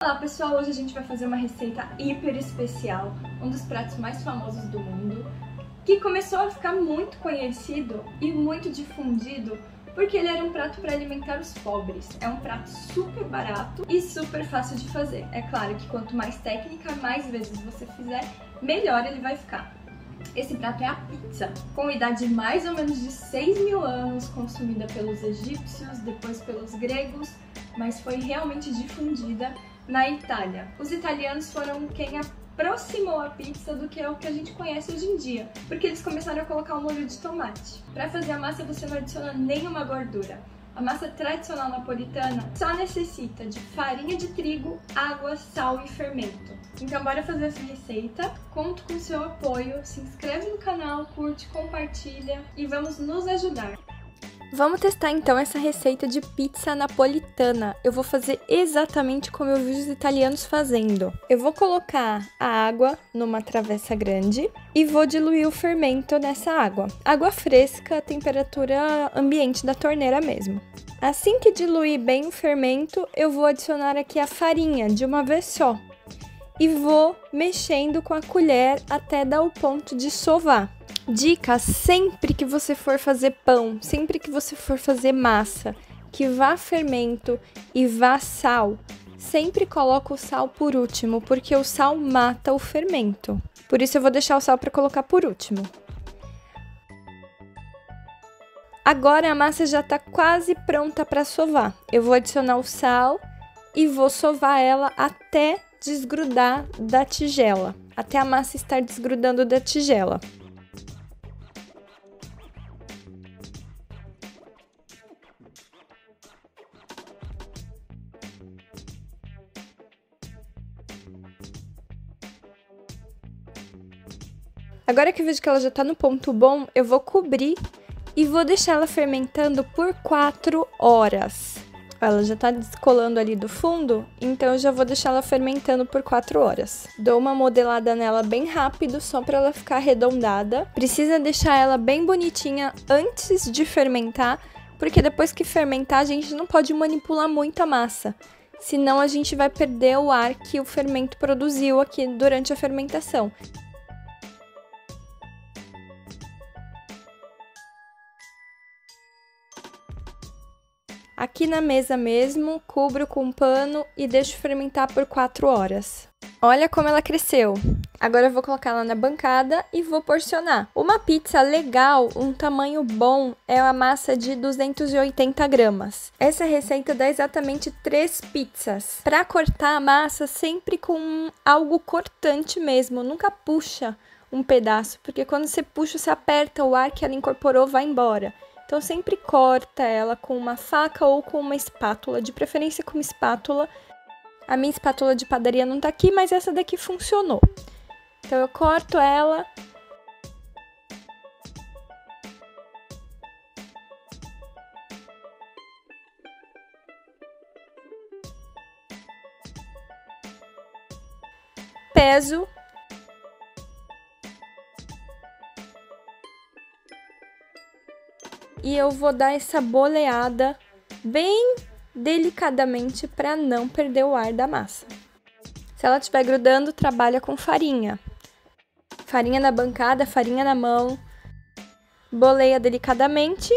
Olá pessoal, hoje a gente vai fazer uma receita hiper especial, um dos pratos mais famosos do mundo, que começou a ficar muito conhecido e muito difundido porque ele era um prato para alimentar os pobres. É um prato super barato e super fácil de fazer. É claro que quanto mais técnica, mais vezes você fizer, melhor ele vai ficar. Esse prato é a pizza, com idade de mais ou menos de 6 mil anos, consumida pelos egípcios, depois pelos gregos, mas foi realmente difundida na Itália. Os italianos foram quem aproximou a pizza do que é o que a gente conhece hoje em dia, porque eles começaram a colocar o molho de tomate. Para fazer a massa você não adiciona nenhuma gordura. A massa tradicional napolitana só necessita de farinha de trigo, água, sal e fermento. Então bora fazer essa receita. Conto com seu apoio, se inscreve no canal, curte, compartilha e vamos nos ajudar. Vamos testar então essa receita de pizza napolitana. Eu vou fazer exatamente como eu vi os italianos fazendo. Eu vou colocar a água numa travessa grande e vou diluir o fermento nessa água. Água fresca, temperatura ambiente da torneira mesmo. Assim que diluir bem o fermento, eu vou adicionar aqui a farinha de uma vez só. E vou mexendo com a colher até dar o ponto de sovar. Dica: sempre que você for fazer pão, sempre que você for fazer massa, que vá fermento e vá sal, sempre coloca o sal por último, porque o sal mata o fermento. Por isso eu vou deixar o sal para colocar por último. Agora a massa já está quase pronta para sovar. Eu vou adicionar o sal e vou sovar ela até desgrudar da tigela, até a massa estar desgrudando da tigela. Agora que eu vejo que ela já tá no ponto bom, eu vou cobrir e vou deixar ela fermentando por 4 horas. Ela já tá descolando ali do fundo, então eu já vou deixar ela fermentando por 4 horas. Dou uma modelada nela bem rápido, só para ela ficar arredondada. Precisa deixar ela bem bonitinha antes de fermentar, porque depois que fermentar a gente não pode manipular muito a massa. Senão a gente vai perder o ar que o fermento produziu aqui durante a fermentação. Aqui na mesa mesmo, cubro com um pano e deixo fermentar por 4 horas. Olha como ela cresceu. Agora eu vou colocar ela na bancada e vou porcionar. Uma pizza legal, um tamanho bom, é a massa de 280 gramas. Essa receita dá exatamente 3 pizzas. Para cortar a massa, sempre com algo cortante mesmo, nunca puxa um pedaço, porque quando você puxa, você aperta o ar que ela incorporou, vai embora. Então sempre corta ela com uma faca ou com uma espátula, de preferência com uma espátula. A minha espátula de padaria não tá aqui, mas essa daqui funcionou. Então eu corto ela peso e eu vou dar essa boleada bem delicadamente para não perder o ar da massa. Se ela estiver grudando, trabalha com farinha. Farinha na bancada, farinha na mão. Boleia delicadamente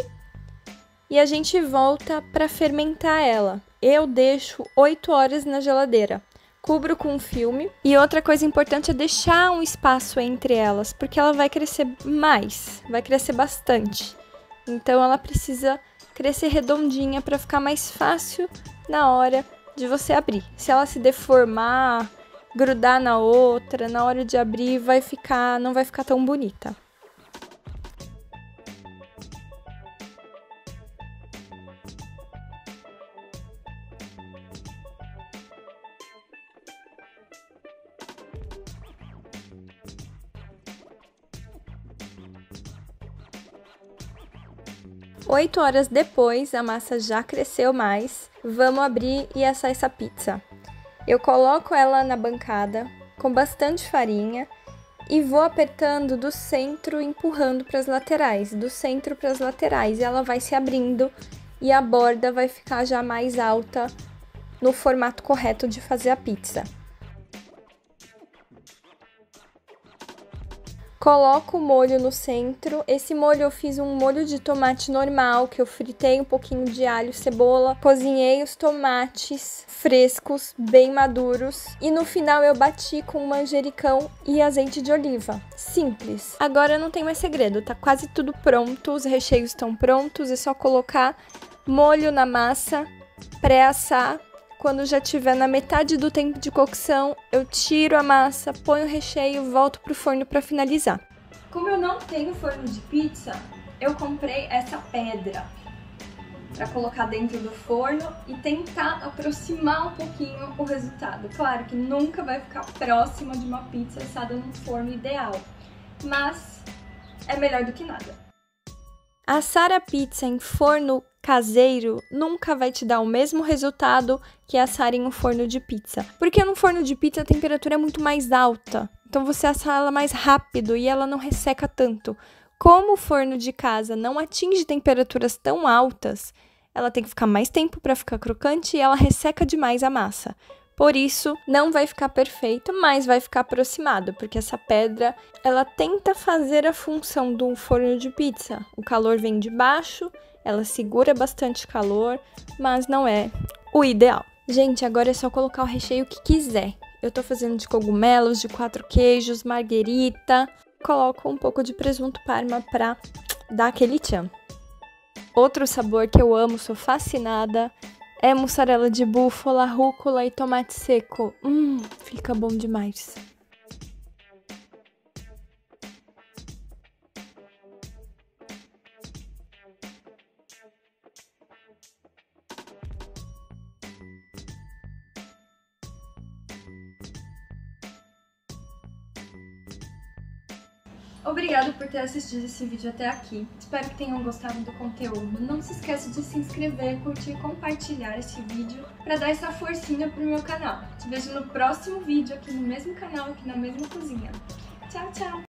e a gente volta para fermentar ela. Eu deixo 8 horas na geladeira. Cubro com filme. E outra coisa importante é deixar um espaço entre elas, porque ela vai crescer mais, vai crescer bastante. Então ela precisa crescer redondinha para ficar mais fácil na hora de você abrir. Se ela se deformar, grudar na outra, na hora de abrir vai ficar, não vai ficar tão bonita. 8 horas depois, a massa já cresceu mais. Vamos abrir e assar essa pizza. Eu coloco ela na bancada com bastante farinha e vou apertando do centro, empurrando para as laterais, do centro para as laterais, e ela vai se abrindo e a borda vai ficar já mais alta no formato correto de fazer a pizza. Coloco o molho no centro. Esse molho eu fiz um molho de tomate normal, que eu fritei um pouquinho de alho, cebola, cozinhei os tomates frescos, bem maduros, e no final eu bati com manjericão e azeite de oliva. Simples. Agora não tem mais segredo, tá quase tudo pronto, os recheios estão prontos, é só colocar molho na massa, pré-assar quando já tiver na metade do tempo de cocção, eu tiro a massa, ponho o recheio e volto pro forno para finalizar. Como eu não tenho forno de pizza, eu comprei essa pedra para colocar dentro do forno e tentar aproximar um pouquinho o resultado. Claro que nunca vai ficar próximo de uma pizza assada num forno ideal, mas é melhor do que nada. Assar a pizza em forno caseiro nunca vai te dar o mesmo resultado que assar em um forno de pizza. Porque no forno de pizza a temperatura é muito mais alta. Então você assa ela mais rápido e ela não resseca tanto. Como o forno de casa não atinge temperaturas tão altas, ela tem que ficar mais tempo para ficar crocante e ela resseca demais a massa. Por isso, não vai ficar perfeito, mas vai ficar aproximado, porque essa pedra, ela tenta fazer a função de um forno de pizza. O calor vem de baixo, ela segura bastante calor, mas não é o ideal. Gente, agora é só colocar o recheio que quiser. Eu tô fazendo de cogumelos, de quatro queijos, marguerita. Coloco um pouco de presunto parma pra dar aquele tchan. Outro sabor que eu amo, sou fascinada, é mussarela de búfala, rúcula e tomate seco. Hum, fica bom demais. Obrigado por ter assistido esse vídeo até aqui. Espero que tenham gostado do conteúdo. Não se esqueça de se inscrever, curtir e compartilhar esse vídeo para dar essa forcinha pro meu canal. Te vejo no próximo vídeo aqui no mesmo canal, aqui na mesma cozinha. Tchau, tchau!